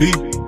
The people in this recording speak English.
Peace.